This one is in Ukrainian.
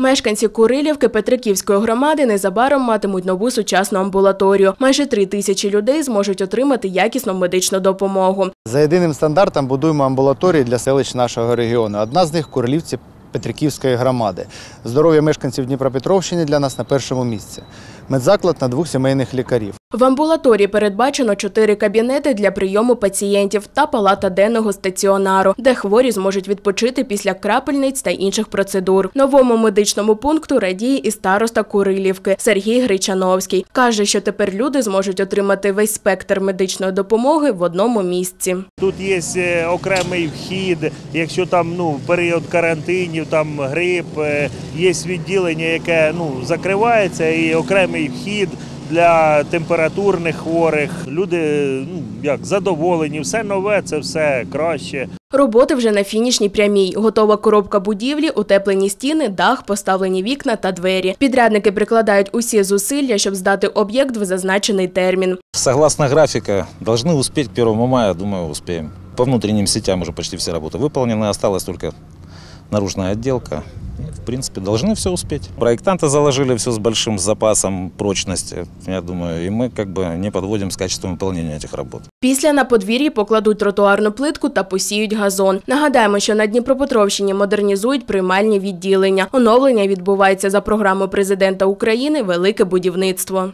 Мешканці Курилівки Петриківської громади незабаром матимуть нову сучасну амбулаторію. Майже три тисячі людей зможуть отримати якісну медичну допомогу. За єдиним стандартом будуємо амбулаторії для селищ нашого регіону. Одна з них Курилівці Петриківської громади. Здоров'я мешканців Дніпропетровщини для нас на першому місці. Медзаклад на двох сімейних лікарів. В амбулаторії передбачено чотири кабінети для прийому пацієнтів та палата денного стаціонару, де хворі зможуть відпочити після крапельниць та інших процедур. Новому медичному пункту радіє і староста Курилівки Сергій Гречановський. Каже, що тепер люди зможуть отримати весь спектр медичної допомоги в одному місці. Тут є е, окремий вхід, якщо там ну період карантинів, там грип, е, є відділення, яке ну закривається, і окремий вхід для температурних хворих. Люди ну як задоволені, все нове, це все краще. Роботи вже на фінішній прямій. Готова коробка будівлі, утеплені стіни, дах, поставлені вікна та двері. Підрядники прикладають усі зусилля, щоб здати об'єкт в зазначений термін. Согласно графика, должны успеть к 1 мая, думаю, успеем. По внутренним сетям уже почти все работы выполнены, осталась только наружная отделка. И, В принципе, должны все успеть. Проектанты заложили все с большим запасом прочности, я думаю, и мы как бы не подводим с качеством выполнения этих работ. Після на подвір'ї покладуть тротуарну плитку та посіють газон. Нагадаємо, що на Дніпропетровщині модернізують приймальні відділення. Оновлення відбувається за програмою президента України Велике будівництво.